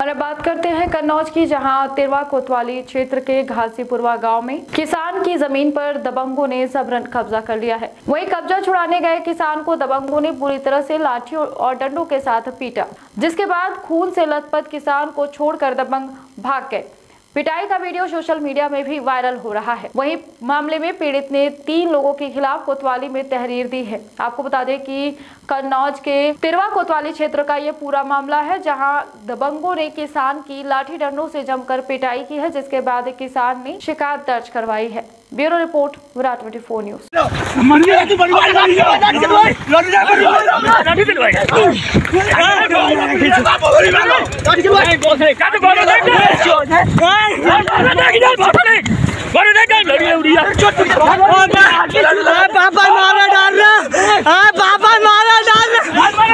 और अब बात करते हैं कन्नौज की, जहाँ तिरवा कोतवाली क्षेत्र के घासीपुरवा गाँव में किसान की ज़मीन पर दबंगों ने जबरन कब्जा कर लिया है। वहीं कब्जा छुड़ाने गए किसान को दबंगों ने पूरी तरह से लाठियों और डंडों के साथ पीटा, जिसके बाद खून से लथपथ किसान को छोड़कर दबंग भाग गए। पिटाई का वीडियो सोशल मीडिया में भी वायरल हो रहा है। वहीं मामले में पीड़ित ने तीन लोगों के खिलाफ कोतवाली में तहरीर दी है। आपको बता दें कि कन्नौज के तिरवा कोतवाली क्षेत्र का ये पूरा मामला है, जहाँ दबंगों ने किसान की लाठी डंडों से जमकर पिटाई की है, जिसके बाद किसान ने शिकायत दर्ज करवाई है। Bureau report, Virat twenty four news. पापा मारा डाल रहा पापा मारा डाल रहा